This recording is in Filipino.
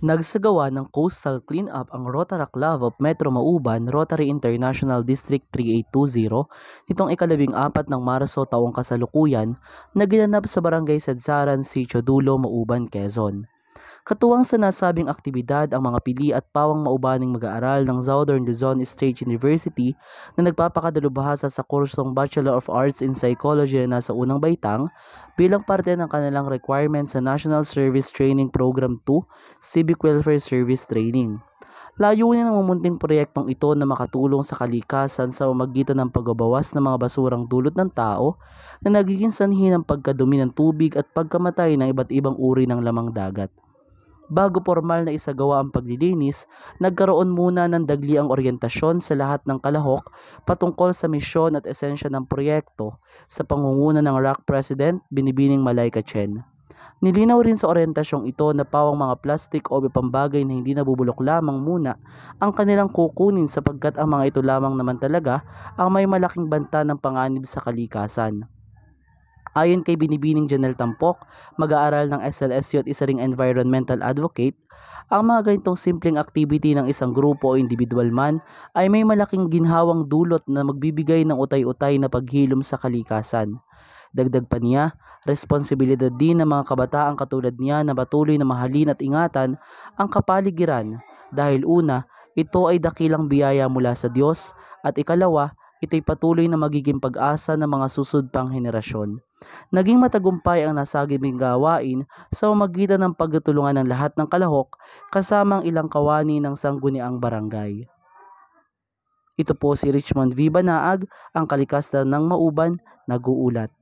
Nagsagawa ng coastal cleanup ang Rotarac Club of Metro Mauban Rotary International District 3820 nitong ikalabing apat ng Marso taong kasalukuyan na ginanap sa Barangay Sadsaran, Sitio Dulo, Mauban, Quezon. Katuwang sa nasabing aktibidad ang mga pili at pawang maubaning mag-aaral ng Southern Luzon State University na nagpapakadalubhasa sa kursong Bachelor of Arts in Psychology na nasa unang baitang bilang parte ng kanilang requirement sa National Service Training Program 2 Civic Welfare Service Training. Layunin ng mamunting proyektong ito na makatulong sa kalikasan sa pamagitan ng pagbabawas ng mga basurang dulot ng tao na nagiging sanhi ng pagkadumi ng tubig at pagkamatay ng iba't ibang uri ng lamang dagat. Bago formal na isagawa ang paglilinis, nagkaroon muna ng dagli ang oryentasyon sa lahat ng kalahok patungkol sa misyon at esensya ng proyekto sa pangunguna ng RAC President Binibining Malayka Chen. Nilinaw rin sa orientasyong ito na pawang mga plastik o ibang bagay na hindi nabubulok lamang muna ang kanilang kukunin sapagkat ang mga ito lamang naman talaga ang may malaking banta ng panganib sa kalikasan. Ayon kay Binibining Janel Tampok, mag-aaral ng SLSU at isa ring environmental advocate, ang mga ganitong simpleng activity ng isang grupo o individual man ay may malaking ginhawang dulot na magbibigay ng utay-utay na paghilom sa kalikasan. Dagdag pa niya, responsibilidad din ng mga kabataan katulad niya na patuloy na mahalin at ingatan ang kapaligiran dahil una, ito ay dakilang biyaya mula sa Diyos at ikalawa, ito'y patuloy na magiging pag-asa ng mga susud pang henerasyon. Naging matagumpay ang nasagiming gawain sa pamagitan ng pagtutulungan ng lahat ng kalahok kasamang ilang kawani ng sangguniang barangay. Ito po si Richmond V. Banaag, ang kalikasan ng mauban, nag-uulat.